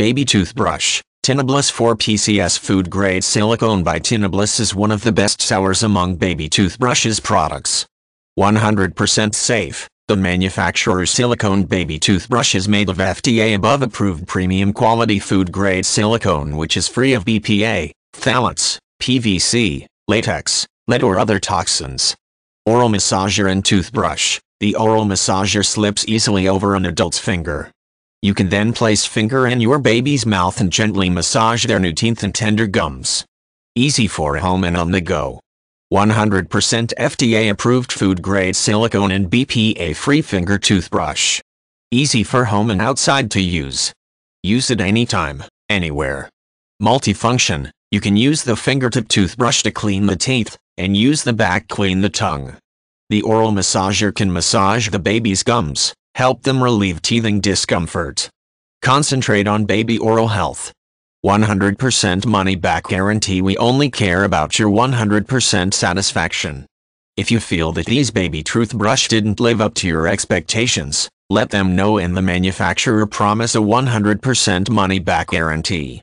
Baby toothbrush, Tinabless 4 PCS food grade silicone by Tinabless is one of the best sellers among baby toothbrushes products. 100% safe, the manufacturer's silicone baby toothbrush is made of FDA above approved premium quality food grade silicone which is free of BPA, phthalates, PVC, latex, lead or other toxins. Oral massager and toothbrush, the oral massager slips easily over an adult's finger. You can then place finger in your baby's mouth and gently massage their new teeth and tender gums. Easy for home and on the go. 100% FDA approved food grade silicone and BPA free finger toothbrush. Easy for home and outside to use. Use it anytime, anywhere. Multifunction, you can use the fingertip toothbrush to clean the teeth, and use the back clean the tongue. The oral massager can massage the baby's gums, help them relieve teething discomfort. Concentrate on baby oral health. 100% money back guarantee we only care about your 100% satisfaction. If you feel that these baby toothbrush didn't live up to your expectations, let them know and the manufacturer promise a 100% money back guarantee.